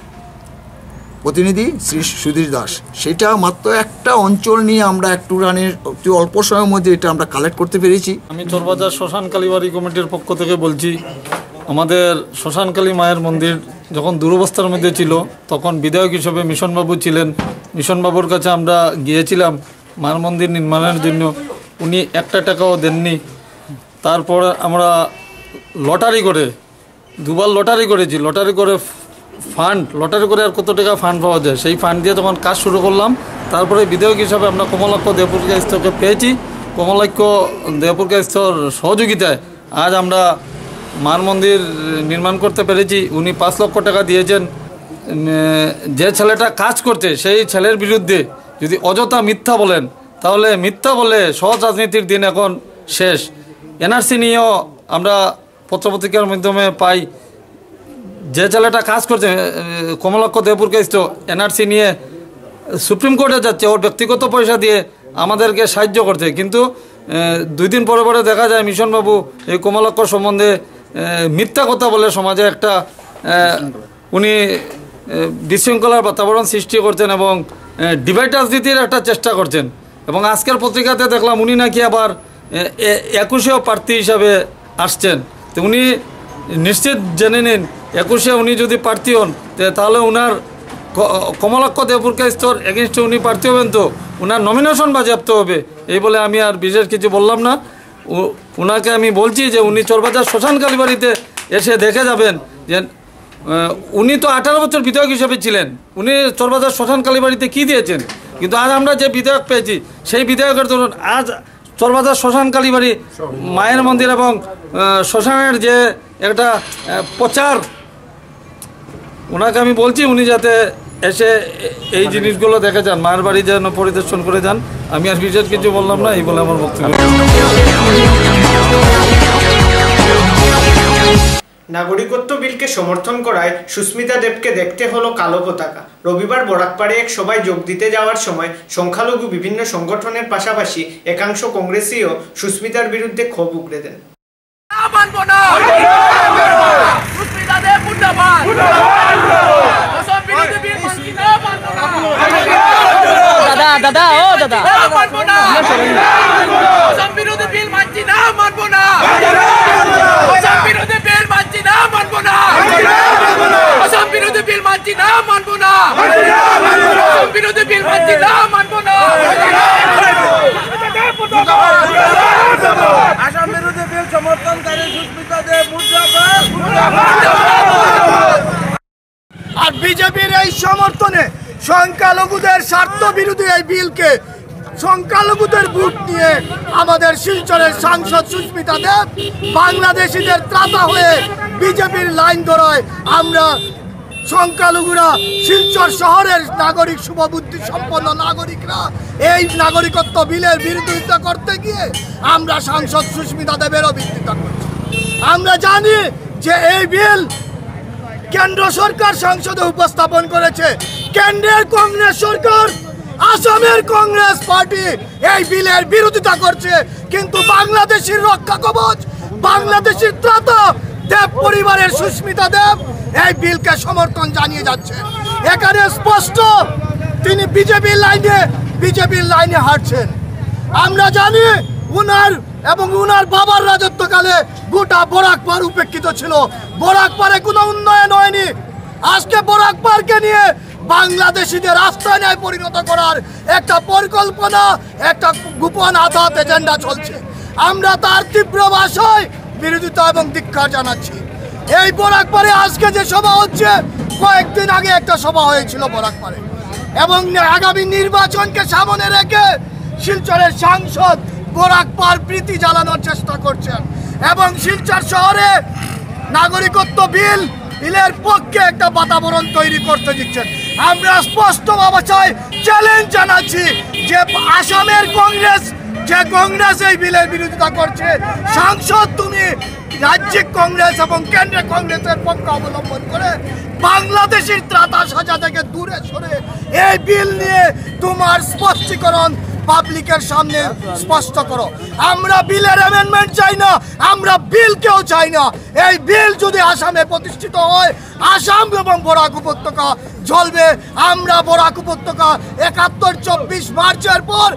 প্রতিনিধি শ্রী সুধীর দাস। সেটা মাত্র একটা অঞ্চল নিয়ে আমরা একটু রানের একটু অল্প সময়ের মধ্যে এটা আমরা কালেক্ট করতে পেরেছি। আমি চরবাজার শ্মশান কালীবাড়ি কমিটির পক্ষ থেকে বলছি, আমাদের শ্মশানকালী মায়ের মন্দির যখন দুরবস্থার মধ্যে ছিল, তখন বিধায়ক হিসেবে মিশনবাবু ছিলেন। মিশনবাবুর কাছে আমরা গিয়েছিলাম মায়ের মন্দির নির্মাণের জন্য। উনি একটা টাকাও দেননি। তারপর আমরা লটারি করে দুবার লটারি করেছি, লটারি করে ফান্ড লটারি করে আর কত টাকা ফান্ড পাওয়া যায়? সেই ফান্ড দিয়ে তখন কাজ শুরু করলাম। তারপরে বিধায়ক হিসাবে আমরা কমলাক্ষ দেবপুরকে স্তরকে পেয়েছি। কমলাক্ষ দেবপুরকে স্তর সহযোগিতায় আজ আমরা মার মন্দির নির্মাণ করতে পেরেছি। উনি পাঁচ লক্ষ টাকা দিয়েছেন। যে ছেলেটা কাজ করছে, সেই ছেলের বিরুদ্ধে যদি অযথা মিথ্যা বলেন, তাহলে মিথ্যা বলে সহজ রাজনীতির দিন এখন শেষ। এনআরসি নিয়েও আমরা পত্রপত্রিকার মাধ্যমে পাই। যে ছেলেটা কাজ করছে কমলাক্ষ দেবপুরকে এনআরসি নিয়ে সুপ্রিম কোর্টে যাচ্ছে, ওর ব্যক্তিগত পয়সা দিয়ে আমাদেরকে সাহায্য করছে। কিন্তু দুই দিন পরে পরে দেখা যায় মিশনবাবু এই কমলাক্ষ সম্বন্ধে মিথ্যা কথা বলে সমাজে একটা উনি বিশৃঙ্খলার বাতাবরণ সৃষ্টি করছেন এবং ডিভাইড রাজনীতির একটা চেষ্টা করছেন। এবং আজকের পত্রিকাতে দেখলাম উনি নাকি আবার একুশেও প্রার্থী হিসাবে আসছেন। তো উনি নিশ্চিত জেনে নিন, একুশে উনি যদি প্রার্থী হন তাহলে উনার কমলাক্ষ দেবপুরকে স্তর এগেনস্টে উনি প্রার্থী হবেন তো? উনার নমিনেশন বাজেয়াপ্ত হবে, এই বলে আমি আর বিশেষ কিছু বললাম না। উনাকে আমি বলছি যে উনি চরবাজার শ্মশান কালীবাড়িতে এসে দেখে যাবেন যে উনি তো আঠারো বছর বিধায়ক হিসেবে ছিলেন, উনি চরবাজার শ্মশান কালীবাড়িতে কী দিয়েছেন? কিন্তু আজ আমরা যে বিধায়ক পেয়েছি, সেই বিধায়কের ধরুন আজ চরবাজার শ্মশান কালীবাড়ি মায়ের মন্দির এবং শ্মশানের যে একটা প্রচার ওনাকে আমি বলছি উনি যাতে এসে এই জিনিসগুলো দেখে যান মায়ের বাড়ি যেন পরিদর্শন করে যান। আমি আর বিশেষ কিছু বললাম না এই বলে আমার বক্তব্য। নাগরিকত্ব বিলকে সমর্থন করায় সুস্মিতা দেবকে দেখতে হলো কালো পতাকা রবিবার বরাকপাড়ে এক সভায় যোগ দিতে যাওয়ার সময় সংখ্যালঘু বিভিন্ন সংগঠনের পাশাপাশি একাংশ কংগ্রেসীও সুস্মিতার বিরুদ্ধে ক্ষোভ উগড়ে দেন মানবো না সুস্মিতা দেব মুর্দাবাদ অসম বিরোধী বিল মানছি না মানবো না দাদা দাদা ও দাদা মানবো না অসম বিরোধী বিল মানছি না মানবো না বিরোধী বিল মানছি না মানবো না বিরোধী বিল মানছি না মানবো না। অসম বিরোধী বিল মানছি না মানবো না। আসাম বিরোধী বিল সমর্থনকারী সুস্মিতা দেব মুর্দাবাদ। আর বিজেপির এই সমর্থনে সংখ্যালঘুদের স্বার্থ বিরোধী এই বিলকে সংখ্যালঘুদের ভোট নিয়ে আমাদের শিলচরের সাংসদ সুস্মিতা দেব বাংলাদেশিদের ত্রাতা হয়ে বিজেপির লাইন ধরায় আমরা সংখ্যালঘুরা শিলচর শহরের নাগরিক শুভবুদ্ধি সম্পন্ন নাগরিকরা এই নাগরিকত্ব বিলের বিরোধিতা করতে গিয়ে আমরা সাংসদ সুস্মিতা দেবেরও বিরোধিতা করছি। আমরা জানি যে এই বিল কেন্দ্র সরকার সংসদে উপস্থাপন করেছে। কেন্দ্রের কংগ্রেস সরকার আসামের কংগ্রেস পার্টি এই বিলের বিরোধিতা করছে, কিন্তু বাংলাদেশের রক্ষা কবচ, বাংলাদেশের ত্রাতা দেব পরিবারের সুস্মিতা দেব এই বিলকে সমর্থন জানিয়ে যাচ্ছে। এখানে স্পষ্ট, তিনি বিজেপির লাইনে বিজেপির লাইনে হাঁটছেন। আমরা জানি উনার এবং উনার বাবার রাজত্বকালে গোটা বরাকপার উপেক্ষিত ছিল। বরাকপারে কোনো উন্নয়ন হয়নি। আজকে বরাকপারকে নিয়ে বাংলাদেশিদের আস্থানায় পরিণত করার একটা পরিকল্পনা, একটা গোপন আঘাত এজেন্ডা চলছে। আমরা তার তীব্র ভাষায় বিরোধিতা এবং ধিক্ষার জানাচ্ছি। এই বরাকপারে আজকে যে সভা হচ্ছে, কয়েকদিন আগে একটা সভা হয়েছিল বরাকপারে এবং আগামী নির্বাচনকে সামনে রেখে শিলচরের সাংসদ বোরাকপাল প্রীতি জ্বালানোর চেষ্টা করছেন। এবং শিলচর শহরে নাগরিকত্ব বিল, বিলের পক্ষে একটা বাতাবরণ তৈরি করতে দিচ্ছেন। আমরা স্পষ্ট চাই চ্যালেঞ্জ জানাচ্ছি যে আসামের কংগ্রেস, যে কংগ্রেস এই বিলের বিরোধিতা করছে। সাংসদ তুমি রাজ্যিক কংগ্রেস এবং কেন্দ্রীয় কংগ্রেসের পক্ষ অবলম্বন করে বাংলাদেশের ত্রাতা সাজা থেকে দূরে সরে এই বিল নিয়ে তোমার স্পষ্টীকরণ পাবলিকের সামনে স্পষ্ট করো। আমরা বিলের অ্যামেন্ডমেন্ট চাই না, আমরা বিল কেউ চাই না। এই বিল যদি আসামে প্রতিষ্ঠিত হয়, আসাম এবং বরাক উপত্যকা জ্বলবে। আমরা বরাক উপত্যকা একাত্তর, চব্বিশ মার্চের পর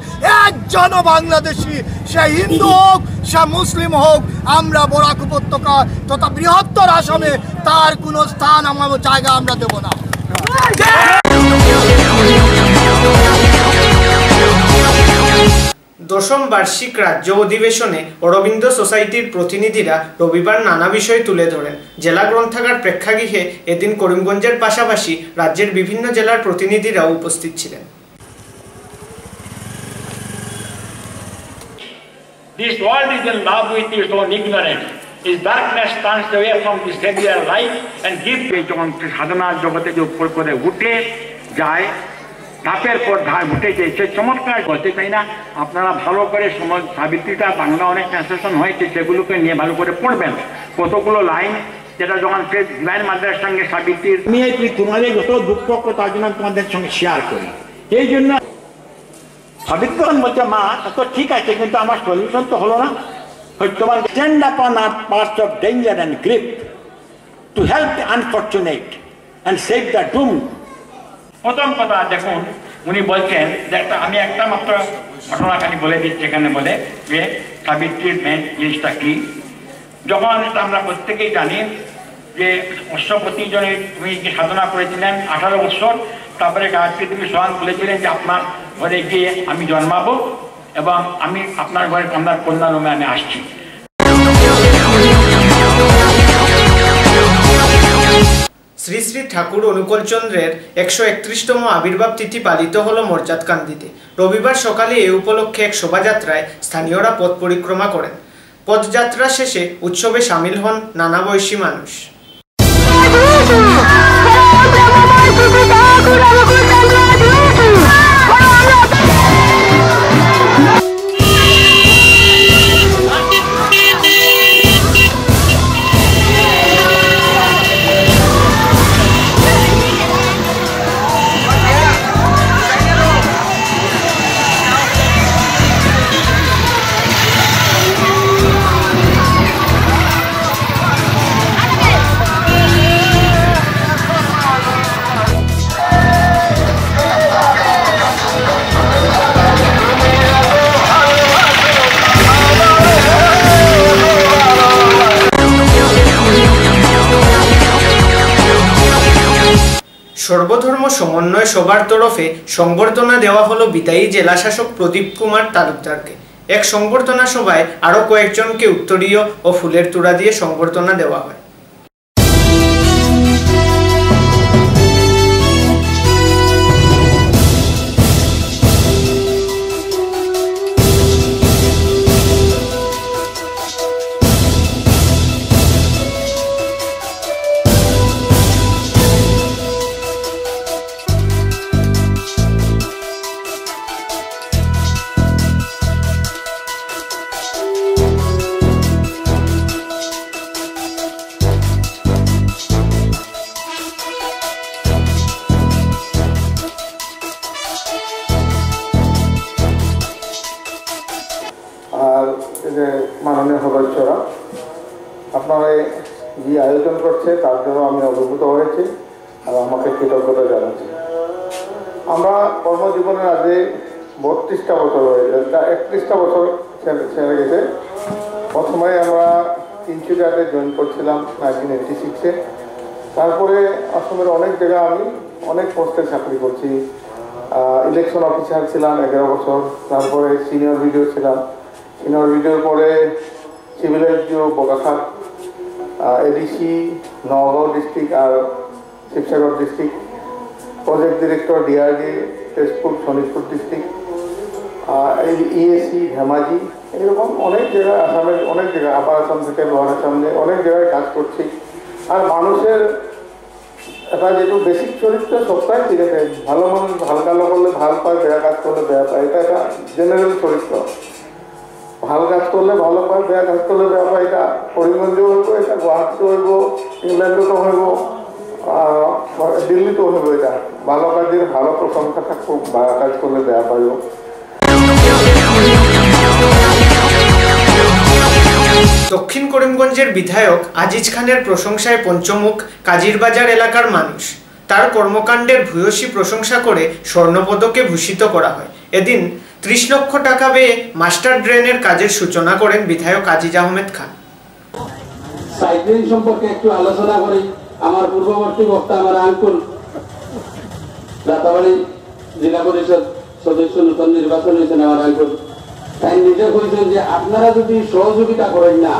একজন বাংলাদেশি, সে হিন্দু হোক, সে মুসলিম হোক, আমরা বরাক উপত্যকা তথা বৃহত্তর আসামে তার কোনো স্থান, আমার জায়গা আমরা দেব না। দশম বার্ষিক রাজ্য অধিবেশনে অরবিন্দ সোসাইটির প্রতিনিধিরা রবিবার নানা বিষয় তুলে ধরেন জেলা গ্রন্থাগার প্রেক্ষাগৃহে এদিন করিমগঞ্জের পাশাপাশি রাজ্যের বিভিন্ন জেলার প্রতিনিধিরাও উপস্থিত ছিলেন This world is in love with its own ignorance. Its darkness turns away from the Savior light and gives এই যখন সাধনা জগতে যে উপর করে উঠে যায় ধাপের পর ধাপ উঠে যায় সে চমৎকার বলতে চাই না? আপনারা ভালো করে সমাজ সাবিত্রীটা বাংলা অনেক ট্রান্সলেশন হয়েছে, সেগুলোকে নিয়ে ভালো করে পড়বেন। কতগুলো লাইন যেটা যখন ডিভাইন মাদারের সঙ্গে সাবিত্রীর আমি তোমাদের যত দুঃখ তার জন্য তোমাদের সঙ্গে শেয়ার করি। এই জন্য সাবিত্রগণ বলছে, মা, তা ঠিক আছে, কিন্তু আমার সলিউশন তো হলো না। তোমার stand upon R parts of danger and grip to help unfortunate and save the doom প্রথম কথা দেখুন, উনি বলছেন যে একটা, আমি একটা মাত্র ঘটনা বলে দিচ্ছি এখানে বলে, যে সাবিত্রীর মেন জিনিসটা কি? যখন আমরা প্রত্যেকেই জানি যে অশ্বপতি জনে তুমি যে সাধনা করেছিলেন আঠারো বছর, তারপরে গায়ত্রী তুমি সোহান বলেছিলেন যে আপনার ঘরে গিয়ে আমি জন্মাবো এবং আমি আপনার ঘরে আপনার কন্যা রুমে আমি আসছি। শ্রী শ্রী ঠাকুর অনুকূলচন্দ্রের একশো একত্রিশতম আবির্ভাব তিথি পালিত হল মর্যাদকান্দিতে রবিবার সকালে এ উপলক্ষে এক শোভাযাত্রায় স্থানীয়রা পথ পরিক্রমা করেন। পদযাত্রা শেষে উৎসবে সামিল হন নানা বয়সী মানুষ। সর্বধর্ম সমন্বয় সভার তরফে সংবর্ধনা দেওয়া হলো বিদায়ী জেলাশাসক প্রদীপ কুমার তালুকদারকে। এক সংবর্ধনা সভায় আরও কয়েকজনকে উত্তরীয় ও ফুলের তুড়া দিয়ে সংবর্ধনা দেওয়া হয়। আমরা কর্মজীবনের আগে বত্রিশটা বছর হয়ে হয়েছে একত্রিশটা বছর ছেড়ে- গেছে। প্রথমে আমরা তিনচুরিয়াতে জয়েন করছিলাম নাইনটিন এইটি সিক্সে তারপরে আসামের অনেক জায়গায় আমি অনেক পোস্টে চাকরি করছি। ইলেকশন অফিসার ছিলাম এগারো বছর, তারপরে সিনিয়র ভিডিও ছিলাম। সিনিয়র ভিডিওর পরে civil SDO Bogakhat ADC, Nagaon district আর Sivasagar district project director DRD Tezpur Sonitpur district EAC Dhemaji এরকম অনেক জায়গায় আসামের, অনেক জায়গায় আপার আসাম থেকে লোহার আসাম নিয়ে অনেক জায়গায় কাজ করছি। আর মানুষের এটা যেহেতু বেসিক চরিত্র সবটাই ঠিক আছে ভালো মানুষ ভালো কালো করলে ভালো পায়, বেয়া কাজ করলে বেয়া পায়, এটা একটা জেনারেল চরিত্র। ভালো কাজ করলে ভালো পায়, বেয়া কাজ করলে বেয়া পায়, এটা করিমগঞ্জেও হইব, এটা গুৱাহাটীতেও হইব ইংল্যান্ডতো হইব। আহ, দিল্লিতেও হইব এটা ভালো কাজের ভালো প্রশংসা থাকব বেয়া কাজ করলে বেয়া পাইব। দক্ষিণ করিমগঞ্জের বিধায়ক আজিজ খানের প্রশংসায় পঞ্চমুখ কাজিরবাজার এলাকার মানুষ। তার কর্মকাণ্ডের ভূয়সী প্রশংসা করে স্বর্ণপদকে ভূষিত করা হয়। এদিন ত্রিশ লক্ষ টাকা ব্যয়ে মাস্টার ড্রেনের কাজের সূচনা করেন বিধায়ক আজিজ আহমেদ খান। সাইক্লিং সম্পর্কে একটু আলোচনা করি। আমার পূর্ববর্তী বক্তা আমার আঙ্কুল রাতাবাড়ি জেলা পরিষদ সদস্য নতুন নির্বাচন হয়েছেন আমার আঙ্কুল। তাই নিজে কইছেন যে আপনারা যদি সহযোগিতা করেন না,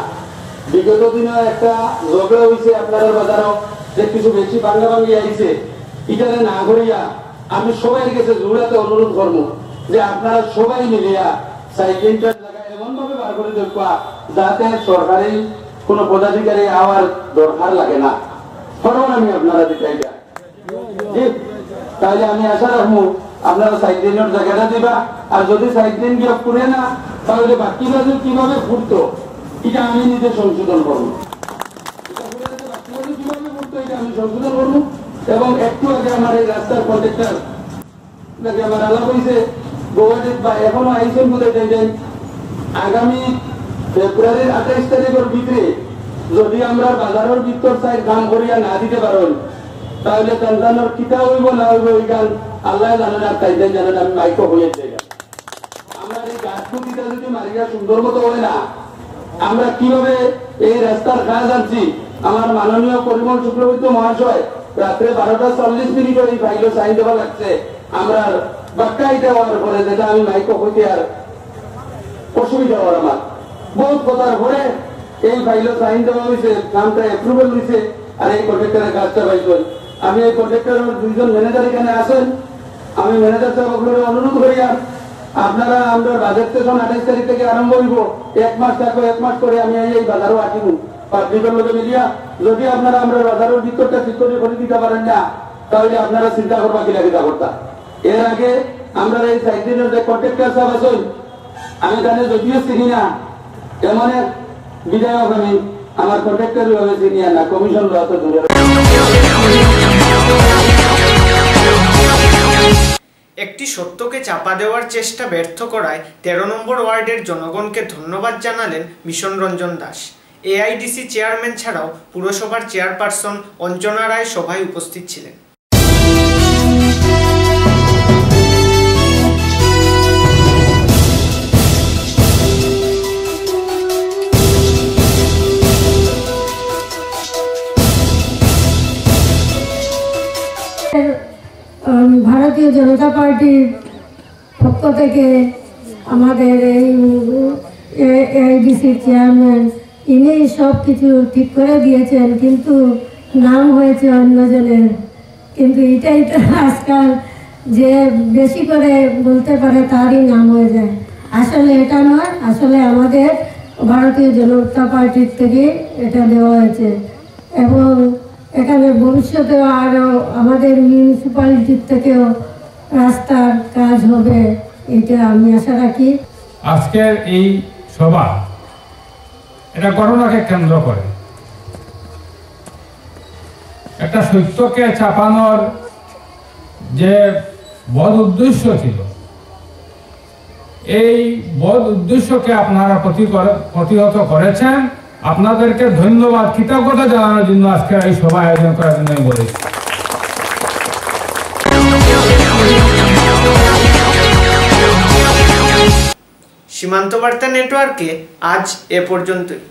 বিগত দিনে একটা ঝগড়া হয়েছে আপনারা বাজারও, যে কিছু বেশি বাংলা ভাঙ্গি আইছে এটারে না করিয়া আমি সবাই কাছে জোড়াতে অনুরোধ করব যে আপনারা সবাই মিলিয়া সাইকেলটার জায়গায় এমন ভাবে বার করে দেখবা, যাতে সরকারি কোনো পদাধিকারী আওয়ার দরকার লাগে না। আমি আপনারা আমি আশা রাখব আপনারা সাইকেলের জায়গাটা দিবা। আর যদি সাইকেল গিয়ে পুরে না, তাহলে বাকি কীভাবে এটা আমি নিজে সংশোধন করব। আমি সংশোধন করব এবং একটু আগে আমার এই রাস্তার কন্ট্রাক্টর আলাপ হয়েছে বা এখনও আইসেন দেখেন আগামী ফেব্রুয়ারির আঠাইশ তারিখের ভিতরে যদি আমরা বাজারের ভিতর সাইড কাম করিয়া না দিতে পারেন, তাহলে সন্তানের কিতা হইব, না হইব, এই গান আল্লাহ জানেন আর তাই জানেন আমি মাইক হয়েছে আমরা এই যদি মারিয়া সুন্দর মতো হয় না, আমরা কীভাবে এই রাস্তার কাজ আনছি? আমার মাননীয় পরিমল শুক্রবৈদ্য মহাশয় রাত্রে বারোটা চল্লিশ মিনিট এই ফাইল সাইন দেওয়া লাগছে। আমরা বাক্কাই দেওয়ার পরে যেটা আমি মাইক হইতে আর অসুবিধা হওয়ার আমার। বহুত কথার পরে এই ফাইল সাইন দেওয়া হয়েছে, নামটা অ্যাপ্রুভাল হয়েছে, আর এই কন্ট্রাক্টরের কাজটা পাইছেন আমি এই কন্ট্রাক্টরের দুইজন ম্যানেজার এখানে আছেন। আমি ম্যানেজার সাহেব অনুরোধ করি আপনারা আমরা বাজেট সেশন আঠাইশ তারিখ থেকে আরম্ভ হইব। এক মাস থাকব এক মাস করে আমি এই বাজারও আসিব পাবলিকের লোকে মিলিয়া, যদি আপনারা আমরা বাজারের ভিতরটা ঠিক করে করে দিতে পারেন না, তাহলে আপনারা চিন্তা করবা কি লাগে করতা এর আগে আমরা এই সাইডের যে কন্ট্রাক্টর সাহেব আছেন, আমি তাহলে যদিও চিনি না, এমন এক আমি, আমার কন্ট্রাক্টর চিনি না কমিশন দূরে একটি সত্যকে চাপা দেওয়ার চেষ্টা ব্যর্থ করায় তেরো নম্বর ওয়ার্ডের জনগণকে ধন্যবাদ জানালেন মিশন রঞ্জন দাস। এআইডিসি চেয়ারম্যান ছাড়াও পুরসভার চেয়ারপারসন অঞ্জনা রায় সভায় উপস্থিত ছিলেন। ভারতীয় জনতা পার্টির পক্ষ থেকে আমাদের এই এআইডিসির চেয়ারম্যান, ইনি সব কিছু ঠিক করে দিয়েছেন, কিন্তু নাম হয়েছে অন্যজনের। কিন্তু এটাই তো আজকাল যে বেশি করে বলতে পারে তারই নাম হয়ে যায়। আসলে এটা নয়, আসলে আমাদের ভারতীয় জনতা পার্টির থেকে এটা দেওয়া হয়েছে। এবং এখানে ভবিষ্যতেও আরও আমাদের মিউনিসিপ্যালিটির থেকেও রাস্তার কাজ হবে, এটা আমি আশা রাখি। আজকের এই সভা, এটা ঘটনাকে কেন্দ্র করে। একটা সত্যকে চাপানোর যে বদ উদ্দেশ্য ছিল, এই বদ উদ্দেশ্যকে আপনারা প্রতি- প্রতিহত করেছেন। আপনাদেরকে ধন্যবাদ, কৃতজ্ঞতা জানানোর জন্য আজকে এই সভা আয়োজন করার জন্য আমি বলেছি। সীমান্ত বার্তা নেটওয়ার্কে আজ এ পর্যন্তই।